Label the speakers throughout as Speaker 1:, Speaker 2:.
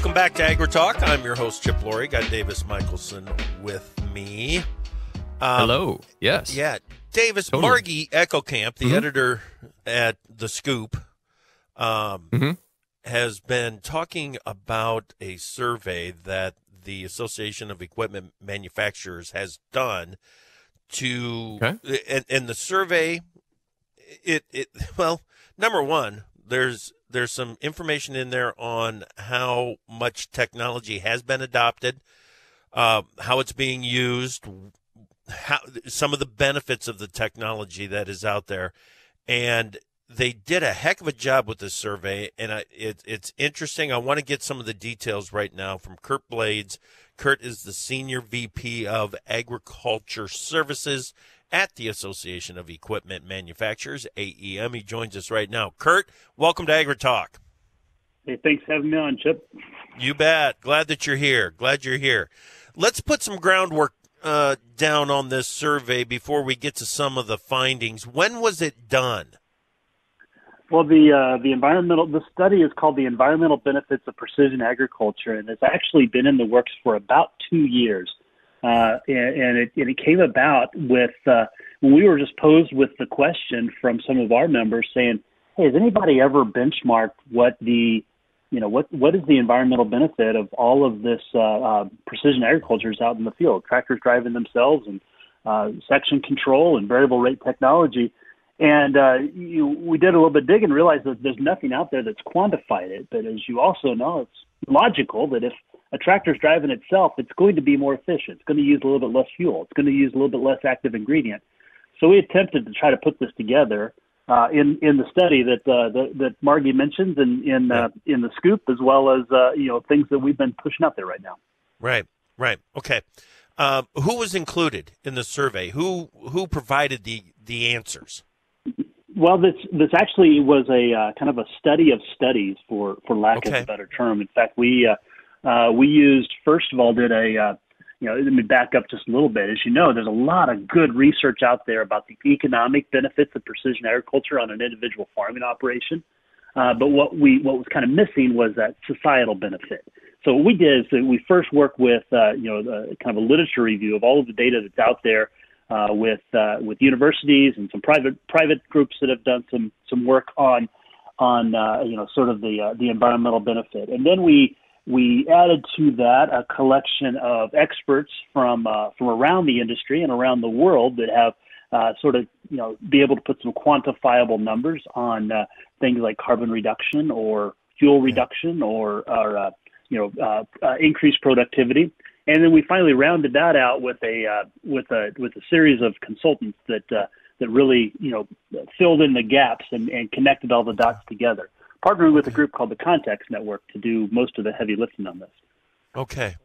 Speaker 1: Welcome back to AgriTalk. I'm your host, Chip Flory. Got Davis Michaelsen with me.
Speaker 2: Um, Hello. Yes.
Speaker 1: Yeah. Davis totally. Margie Eckelkamp, the mm-hmm. editor at The Scoop, um, mm-hmm. has been talking about a survey that the Association of Equipment Manufacturers has done to, okay. and, and the survey, it, it, well, number one, there's there's some information in there on how much technology has been adopted, uh, how it's being used, how some of the benefits of the technology that is out there, and they did a heck of a job with this survey, and I, it, it's interesting. I want to get some of the details right now from Curt Blades. Curt is the senior VP of Agriculture Services at the Association of Equipment Manufacturers, AEM. He joins us right now. Curt, welcome to AgriTalk.
Speaker 3: Hey, thanks for having me on, Chip.
Speaker 1: You bet. Glad that you're here. Glad you're here. Let's put some groundwork uh, down on this survey before we get to some of the findings. When was it done?
Speaker 3: Well, the uh, the environmental the study is called the Environmental Benefits of Precision Agriculture, and it's actually been in the works for about two years. Uh, and, and, it, and it came about with uh, when we were just posed with the question from some of our members saying, "Hey, has anybody ever benchmarked what the you know what what is the environmental benefit of all of this uh, uh, precision agriculture is out in the field? Tractors driving themselves and uh, section control and variable rate technology." And uh, you, we did a little bit digging and realized that there's nothing out there that's quantified it. But as you also know, it's logical that if a tractor's driving itself, it's going to be more efficient. It's going to use a little bit less fuel. It's going to use a little bit less active ingredient. So we attempted to try to put this together uh, in in the study that uh, that, that Margie mentions and in uh, in the scoop, as well as uh, you know things that we've been pushing out there right now.
Speaker 1: Right, right, okay. Uh, who was included in the survey? Who who provided the the answers?
Speaker 3: Well, this this actually was a uh, kind of a study of studies, for for lack okay. of a better term. In fact, we uh, we used first of all did a uh, you know let me back up just a little bit. As you know, there's a lot of good research out there about the economic benefits of precision agriculture on an individual farming operation. Uh, but what we what was kind of missing was that societal benefit. So what we did is that we first worked with uh, you know the, kind of a literature review of all of the data that's out there uh, with uh, with universities and some private private groups that have done some some work on on uh, you know sort of the uh, the environmental benefit, and then we we added to that a collection of experts from uh, from around the industry and around the world that have uh, sort of you know be able to put some quantifiable numbers on uh, things like carbon reduction or fuel reduction or, or uh, you know uh, uh, increased productivity. And then we finally rounded that out with a uh, with a with a series of consultants that uh, that really you know filled in the gaps and, and connected all the dots together partnering with a group called the Context Network to do most of the heavy lifting on this.
Speaker 1: Okay,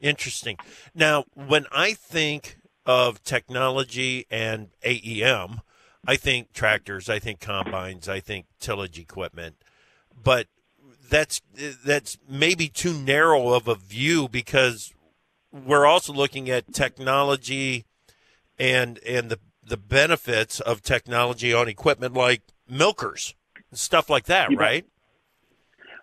Speaker 1: interesting. Now, when I think of technology and AEM, I think tractors, I think combines, I think tillage equipment, but that's that's maybe too narrow of a view because we're also looking at technology and and the the benefits of technology on equipment like milkers stuff like that, right?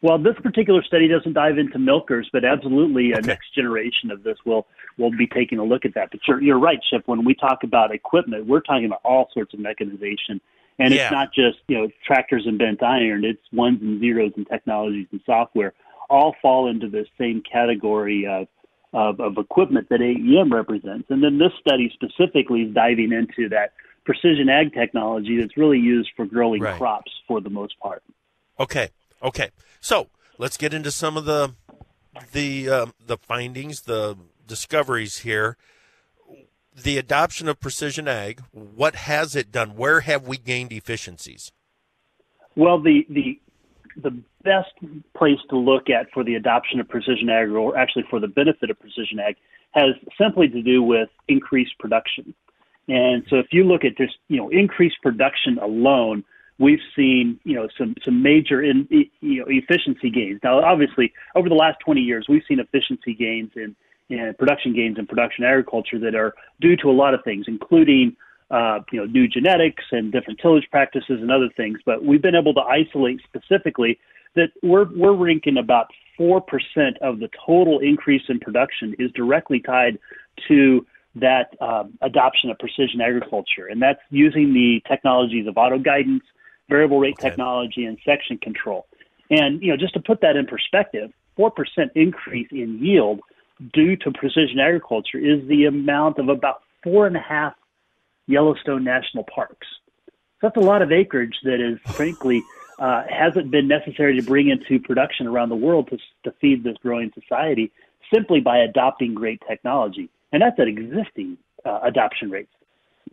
Speaker 3: Well, this particular study doesn't dive into milkers, but absolutely a next generation of this will will be taking a look at that. But you're, you're right, Chip. When we talk about equipment, we're talking about all sorts of mechanization, and yeah. it's not just you know tractors and bent iron. It's ones and zeros and technologies and software. All fall into the same category of of, of equipment that AEM represents. And then this study specifically is diving into that precision ag technology that's really used for growing right. crops for the most part.
Speaker 1: Okay, okay. So let's get into some of the the um, the findings, the discoveries here. The adoption of precision ag. What has it done? Where have we gained efficiencies?
Speaker 3: Well, the the the best place to look at for the adoption of precision ag, or actually for the benefit of precision ag, has simply to do with increased production. And so if you look at just, you know, increased production alone, we've seen, you know, some, some major in, you know, efficiency gains. Now, obviously, over the last 20 years, we've seen efficiency gains in, in production gains in production agriculture that are due to a lot of things, including, uh, you know, new genetics and different tillage practices and other things. But we've been able to isolate specifically that we're, we're ranking about 4% of the total increase in production is directly tied to that um, adoption of precision agriculture. And that's using the technologies of auto guidance, variable rate okay. technology, and section control. And, you know, just to put that in perspective, 4% increase in yield due to precision agriculture is the amount of about four and a half Yellowstone national parks. So that's a lot of acreage that is, frankly, uh, hasn't been necessary to bring into production around the world to, to feed this growing society simply by adopting great technology. And that's at existing uh, adoption rates.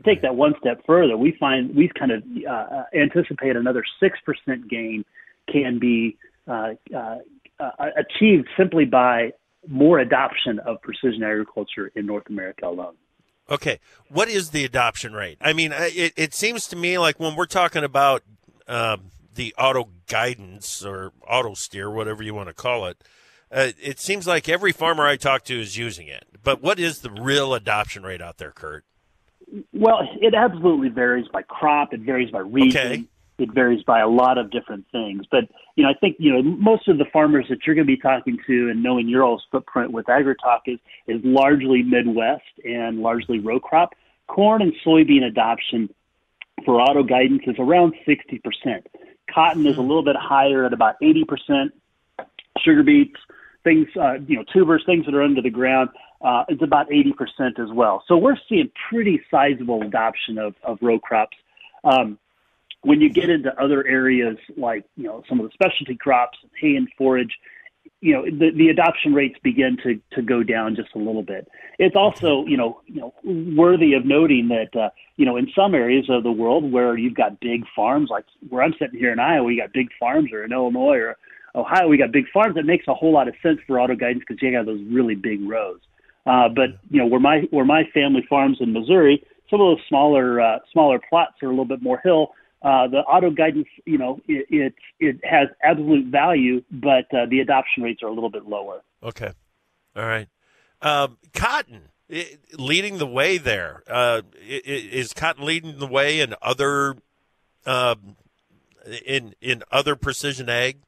Speaker 3: Take that one step further, we find we kind of uh, anticipate another 6% gain can be uh, uh, uh, achieved simply by more adoption of precision agriculture in North America alone.
Speaker 1: Okay, what is the adoption rate? I mean, it, it seems to me like when we're talking about um, the auto guidance or auto steer, whatever you want to call it, uh, it seems like every farmer I talk to is using it. But what is the real adoption rate out there, Curt?
Speaker 3: Well, it absolutely varies by crop. It varies by region. Okay it varies by a lot of different things. But you know, I think you know most of the farmers that you're going to be talking to and knowing your all's footprint with AgriTalk is is largely Midwest and largely row crop. Corn and soybean adoption for auto guidance is around 60%. Cotton is a little bit higher at about 80%. Sugar beets, things, uh, you know, tubers, things that are under the ground, uh, it's about 80% as well. So we're seeing pretty sizable adoption of, of row crops. Um, when you get into other areas like you know some of the specialty crops, hay and forage, you know the, the adoption rates begin to to go down just a little bit. It's also you know you know worthy of noting that uh, you know in some areas of the world where you've got big farms, like where I'm sitting here in Iowa, you got big farms, or in Illinois or Ohio, we got big farms. It makes a whole lot of sense for auto guidance because you got those really big rows. Uh, but you know where my where my family farms in Missouri, some of those smaller uh, smaller plots are a little bit more hill uh, the auto guidance, you know, it, it, it has absolute value, but uh, the adoption rates are a little bit lower.
Speaker 1: Okay, all right. Um, cotton it, leading the way there. Uh, is cotton leading the way in other um, in in other precision ag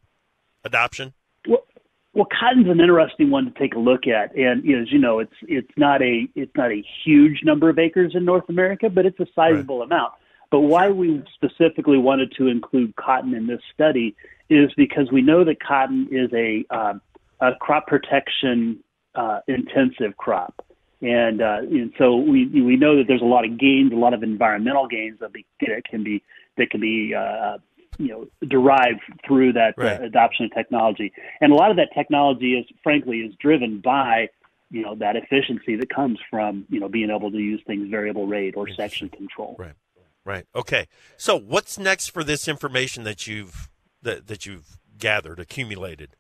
Speaker 1: adoption?
Speaker 3: Well, well, cotton's an interesting one to take a look at, and you know, as you know, it's it's not a it's not a huge number of acres in North America, but it's a sizable right. amount. But why we specifically wanted to include cotton in this study is because we know that cotton is a, uh, a crop protection uh, intensive crop. And, uh, and so we we know that there's a lot of gains, a lot of environmental gains that, be, that can be that can be uh, you know derived through that uh, right. uh, adoption of technology. And a lot of that technology is frankly is driven by you know that efficiency that comes from you know being able to use things variable rate or section control.
Speaker 1: Right. Right. Okay. So what's next for this information that you've that, that you've gathered, accumulated?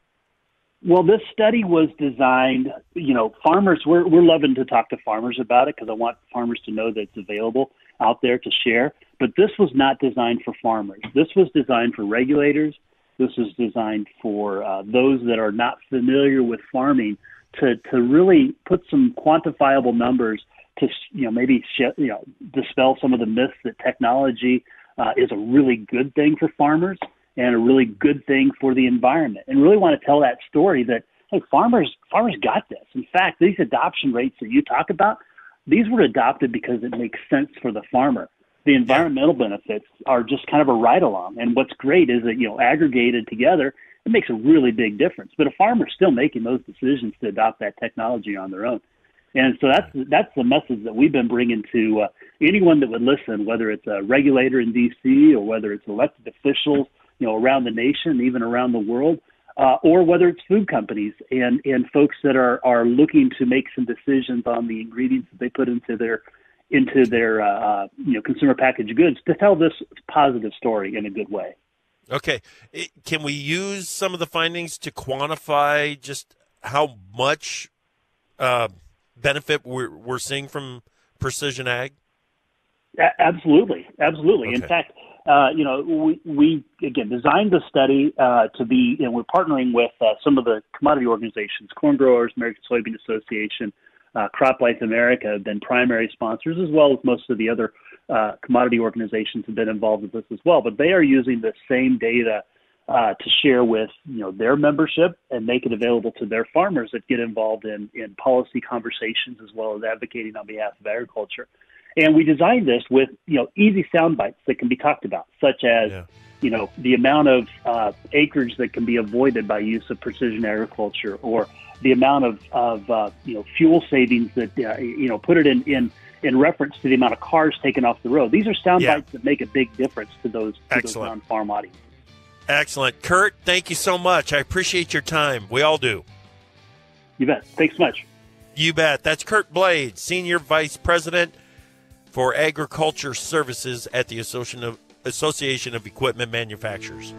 Speaker 3: Well, this study was designed, you know, farmers, we're, we're loving to talk to farmers about it because I want farmers to know that it's available out there to share. But this was not designed for farmers. This was designed for regulators. This was designed for uh, those that are not familiar with farming to, to really put some quantifiable numbers to you know maybe sh- you know dispel some of the myths that technology uh, is a really good thing for farmers and a really good thing for the environment, and really want to tell that story that hey, farmers farmers got this. In fact, these adoption rates that you talk about, these were adopted because it makes sense for the farmer. The environmental benefits are just kind of a ride along, and what's great is that you know aggregated together, it makes a really big difference. But a farmer's still making those decisions to adopt that technology on their own. And so that's that's the message that we've been bringing to uh, anyone that would listen, whether it's a regulator in D.C. or whether it's elected officials, you know, around the nation, even around the world, uh, or whether it's food companies and and folks that are are looking to make some decisions on the ingredients that they put into their into their uh, uh you know consumer packaged goods to tell this positive story in a good way.
Speaker 1: Okay, can we use some of the findings to quantify just how much? Uh, benefit we're, we're seeing from precision ag?
Speaker 3: Absolutely, absolutely. Okay. In fact, uh, you know, we, we again designed the study uh, to be, you know, we're partnering with uh, some of the commodity organizations, corn growers, American Soybean Association, uh, CropLife America have been primary sponsors, as well as most of the other uh, commodity organizations have been involved with this as well. But they are using the same data to share with you know their membership and make it available to their farmers that get involved in in policy conversations as well as advocating on behalf of agriculture. And we designed this with you know easy sound bites that can be talked about, such as yeah. you know the amount of uh, acreage that can be avoided by use of precision agriculture, or the amount of of uh, you know fuel savings that uh, you know put it in in in reference to the amount of cars taken off the road. These are sound yeah. bites that make a big difference to those to those non-farm audiences.
Speaker 1: Excellent. Curt, thank you so much. I appreciate your time. We all do.
Speaker 3: You bet. Thanks much.
Speaker 1: You bet. That's Curt Blade, Senior Vice President for Agriculture Services at the Association of, Association of Equipment Manufacturers.